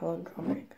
palindromic